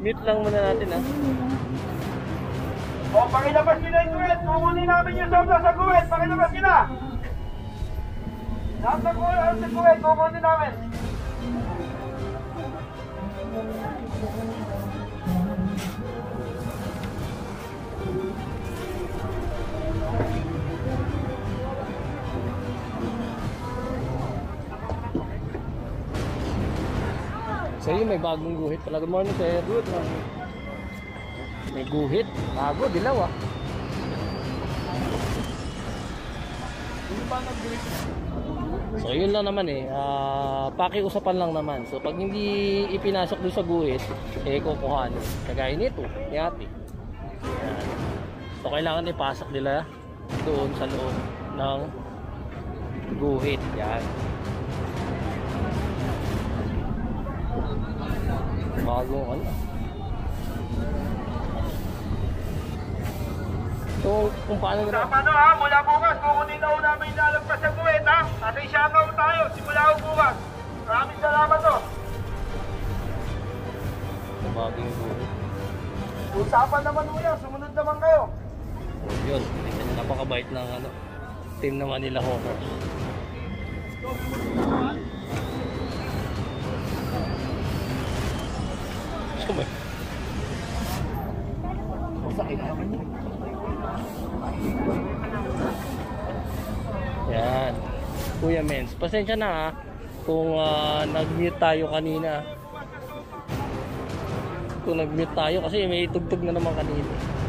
Mute lang muna natin ah. O, pakilabas nyo na yung guwit. Kukunin namin yung sobra sa guwit. Pakilabas nyo na. Guwit, lahat ng guwit, kukunin namin. So yun, may bagong guhit pala. Good morning, sir. Good morning. May guhit. Bago, dilaw ah. So yun lang naman eh. Ah, pakiusapan lang naman. So pag hindi ipinasok doon sa guhit, eh kukuhaan. Kagaya nito, ni ate. Yan. So kailangan ipasok nila doon sa loob ng guhit. Yan. Bagong ano. So, kung paano nila... Tama no ha, mula bukas, kukunin na ho namin lalagpas sa guwit ha. At shoutout tayo, simula ho bukas. Maraming salamat ho. Bagong guhit. Usapan naman ho yan, sumunod naman kayo. So, yun. Tingnan nyo, napakabait ng ano, team ng Manila Hawkers. Sumay. Yan. Kuya Mens, pasensya na ha kung ah, nag-mute tayo kanina. Kung nag-mute tayo kasi may tugtog na naman kanina.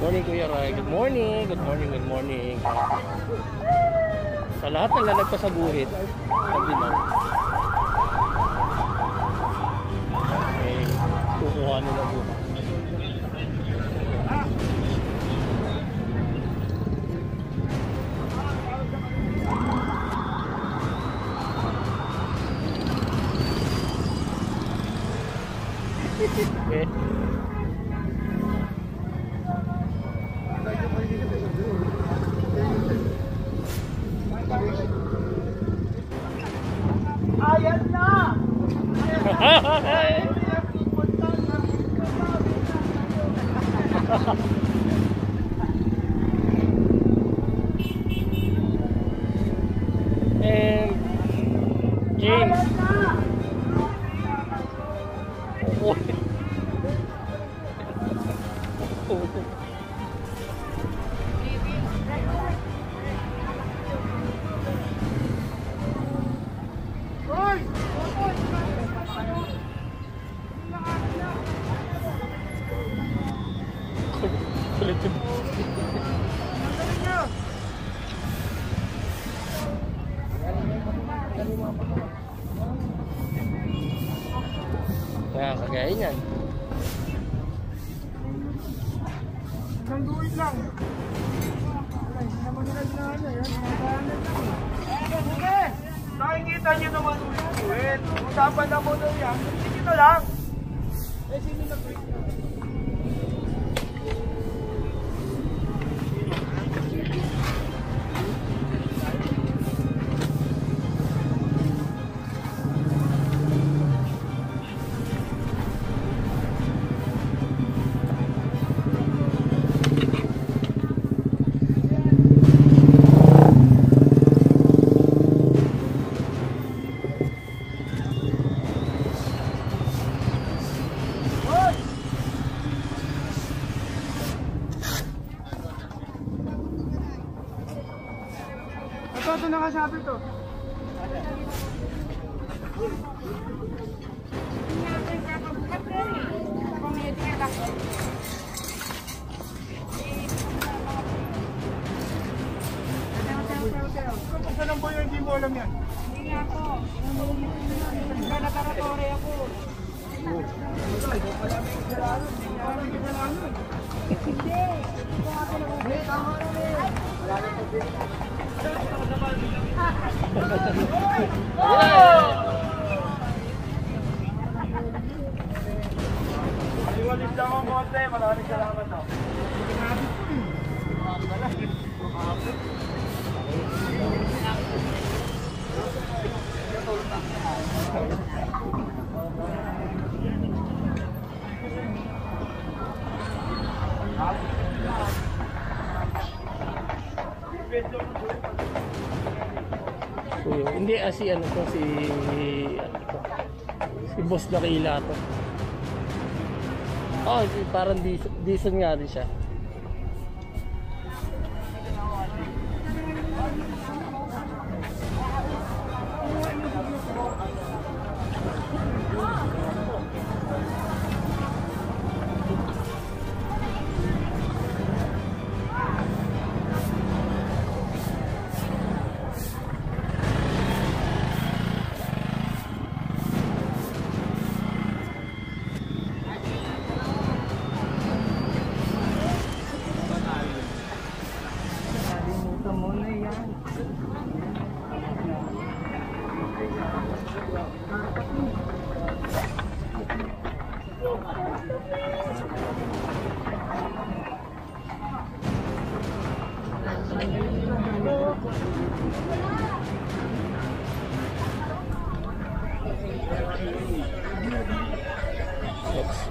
Morning Kuya Ray. Good morning. Good morning. Good morning. Sa lahat ng lalagpas sa buhit, sabi na. Eh, kukuha nila bukas. Okay. 哎。Isang guwit lang. Hindi naman nila ginahan yan. Mga bahanan lang. Sige! Nakikita nyo naman guwit. Usapan na mo daw yan. Sige na lang. Eh, sino nag-guwit? Hoy! Ito, ito nakasabi to. Kapag lang po yung hindi mo alam yan. Hindi nga po. Sa laboratory ako. Hindi. Ito ako lang. Aliwalis lang ang. Maraming salamat. Oh. So, yun. hindi ah, si ano to si ano to, si Boss Dakila to. Oh, si- parang decent, decent nga rin siya.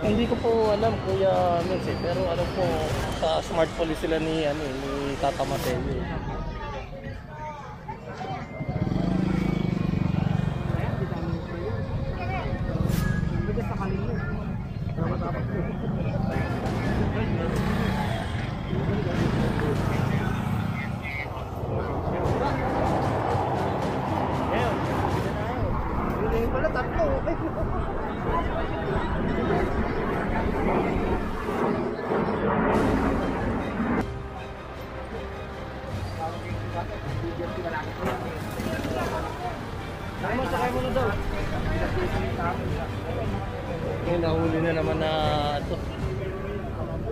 Hindi ko po alam kuya Mins eh, pero alam po sa smart police sila ni ano eh, ni Tata Mateo. eh.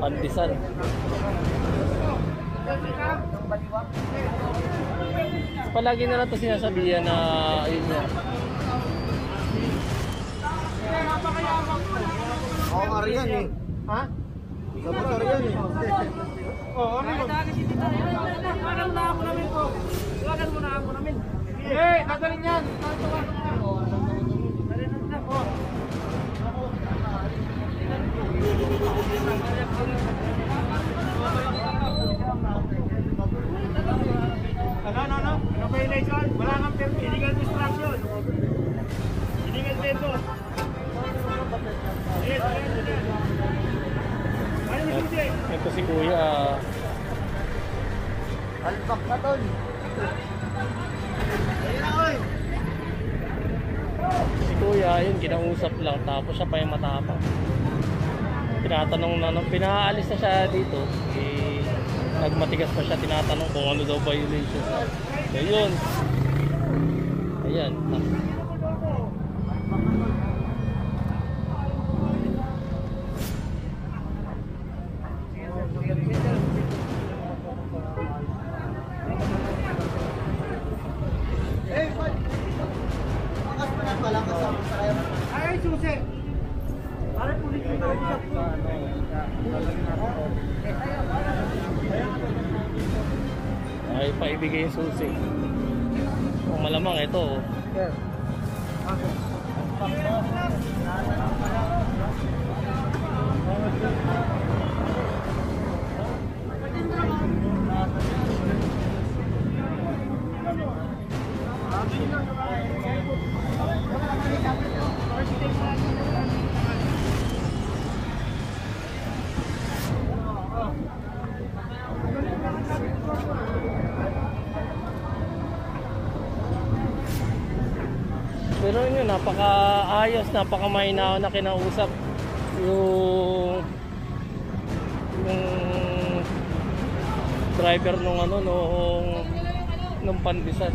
Pandisan. Palagi na lang ito sinasabihan na ayun nga. Oo, oh, Arian eh. Ha? Sabot Arian eh. Oo, ano yun? Tawagan mo na ako namin po. Tawagan mo na ako namin. Eh, nagalin yan. Ano, ano, ano? Ano violation? Wala kang per- illegal distraction. Illegal peso. Yes. Ano yung? Ito si Kuya. Alpak na tol. Ayun na, oy. Si Kuya, yun, kinausap lang. Tapos siya pa yung matapang. Tinatanong na, nung pinaalis na siya dito, eh, nagmatigas pa siya, tinatanong kung ano daw violation. So, yun. Ayan. Paibigay yung susi. Kung malamang ito, oh. Sir. Napaka-ayos, napaka-mahinaw na kinausap yung yung driver nung ano nung nung pandisan.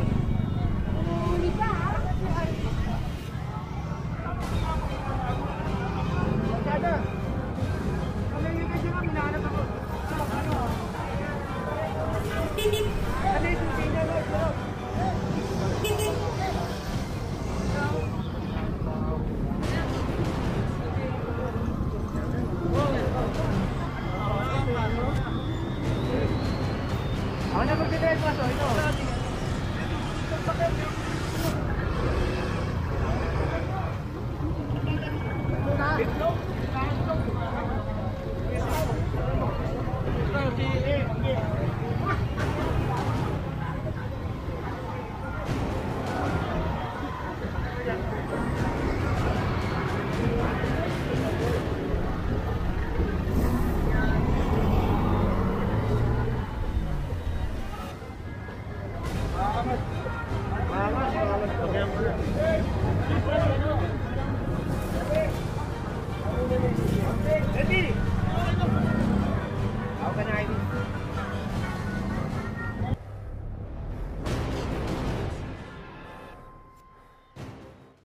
Vamos.